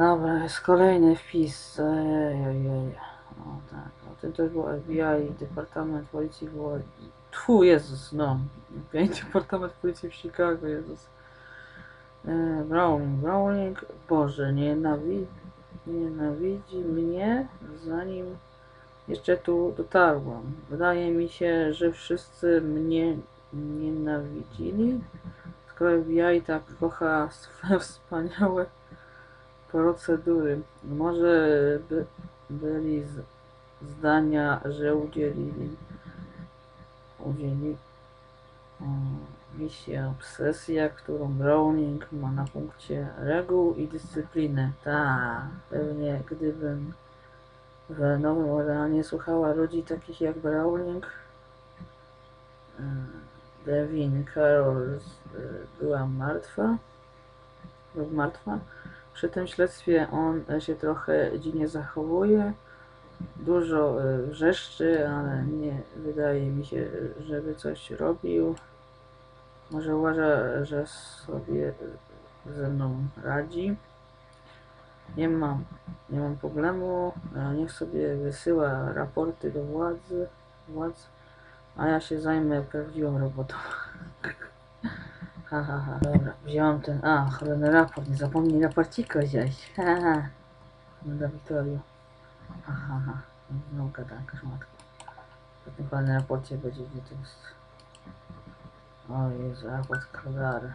Dobra, jest kolejny wpis. Ojej. O tak, o tym też było FBI, Departament Policji było... Tfu, Jezus, no. FBI, Departament Policji w Chicago, Jezus. E, Browning, Browning, Boże, nienawidzi, nienawidzi mnie, zanim jeszcze tu dotarłam. Wydaje mi się, że wszyscy mnie nienawidzili. Skoro FBI tak kocha swe wspaniałe procedury. Może by, byli z, zdania, że udzielili udzieli mi się obsesja, którą Browning ma na punkcie reguł i dyscypliny. Ta, pewnie gdybym w Nowym Orleanie słuchała ludzi takich jak Browning, e, Devin Carroll e, była martwa, lub martwa. Przy tym śledztwie on się trochę dziwnie zachowuje, dużo e, wrzeszczy, ale nie wydaje mi się, żeby coś robił. Może uważa, że sobie ze mną radzi. Nie mam, nie mam problemu. e, Niech sobie wysyła raporty do władzy, władz, a ja się zajmę prawdziwą robotą. Ha, ha, ha. Dobra, wziąłem ten. A, cholerny raport. Nie zapomnij raporcika wziąć. Ha, ha. No, Wiktoriu. Ha, ha, ha. No, gadanka, szmatka. W tym cholernym raporcie będzie, gdzie to jest. O Jezu, raport Kagary.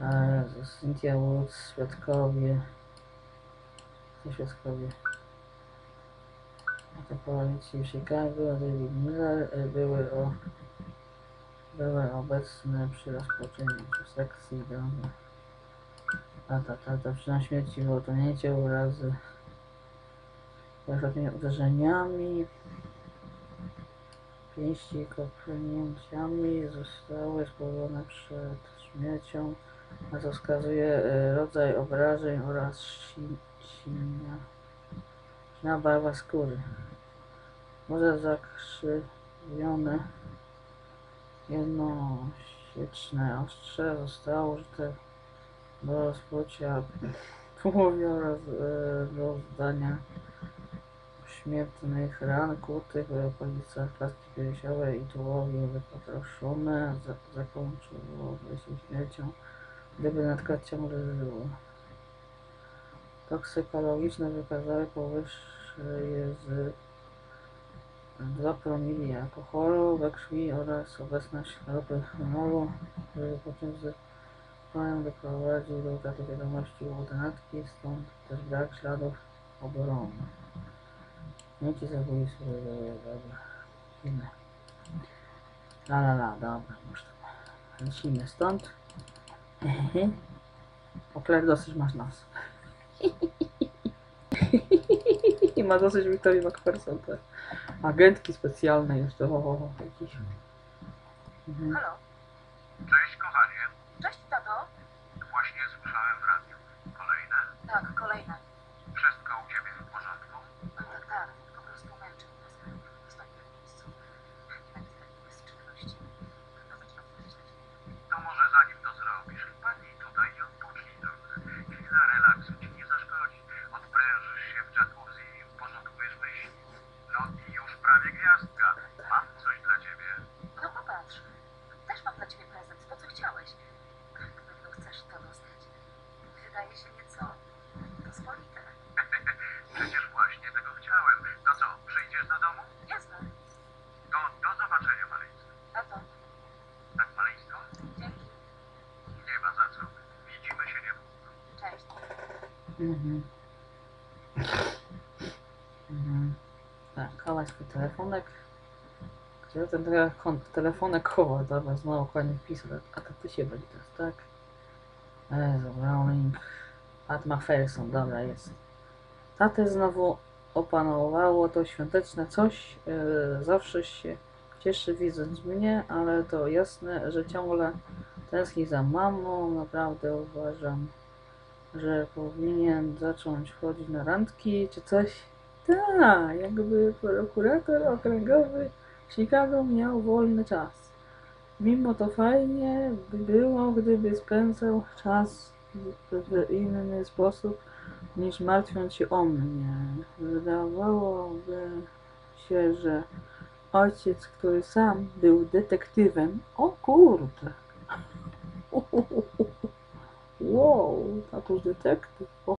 A Jezu, Cynthia Woods, świadkowie. Co świadkowie? A to policji w Chicago, David Miller y, były o były obecne przy rozpoczęciu sekcji dobra. Tata, tata, przyczyna śmierci było tonięcie urazy wielokrotnymi uderzeniami pięści kopnięciami zostały spowodowane przed śmiercią na co wskazuje e, rodzaj obrażeń oraz si- sinia na barwa skóry może zakrzywione Jednosieczne ostrze zostało użyte do rozprucia tułowi oraz e, do zdania śmiertelnych ran kłutych w okolicach klatki piersiowej i tułowi wypotroszone za, zakończyłoby się śmiercią, gdyby natka ciągle żyło. Toksykologiczne wykazały powyższe z 2 promili alkoholu we krwi oraz obecność ropy chromolu, który potem z mają doprowadził do utraty wiadomości u natki, stąd też brak śladów obrony. Śmieci zabójstwo, dobra. Inne. La la la, dobra, już tam. Lecimy stąd. Okler dosyć masz nas. I ma dosyć Wiktorii McPherson te agentki specjalne jeszcze. O, o, o, jakiś. Mhm. Halo? Cześć kochanie, Cześć, tato. właśnie słyszałem w radiu. Kolejne? Tak, kolejne. Wszystko u ciebie w porządku? Tak, tak, tak. Po prostu męczę mnie bezkrętnie w ostatnim miejscu. Nie będę takiej bezczynności. No, zaczynam wierzyć na ciebie. To może zanim to zrobisz, wpadnij tutaj i odpocznij trochę. Chwila relaksu ci nie zaszkodzi. Odprężysz się w jacuzzi i uporządkujesz myśli. No i już prawie gwiazdka. Mam coś dla ciebie. No popatrz. Też mam dla ciebie prezent. To, co chciałeś. Na pewno chcesz to dostać. Wydaje się nieco pospolite. Przecież właśnie tego chciałem. To co, przyjdziesz do domu? Jasne. To do zobaczenia, maleństwo. Tato, Tak, maleństwo? dzięki. Nie ma za co. Widzimy się niedługo. Cześć. Mhm. Mhm. Tak, swój telefonek. Gdzie ten telefon, telefonek chowa, dobra, znowu kładnie wpis, a to ty się będzie teraz, tak? Jezu, Browning. Pat Macpherson, dobra, jest. Tatę znowu opanowało to świąteczne coś. Yy, zawsze się cieszy widząc mnie, ale to jasne, że ciągle tęskni za mamą. Naprawdę uważam, że powinien zacząć chodzić na randki czy coś. Tak, jakby prokurator okręgowy w Chicago miał wolny czas. Mimo to fajnie by było, gdyby spędzał czas w inny sposób niż martwiąc się o mnie. Wydawałoby się, że ojciec, który sam był detektywem, o kurde, wow, un tour de tuck pour